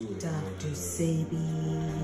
Dr. Sabi.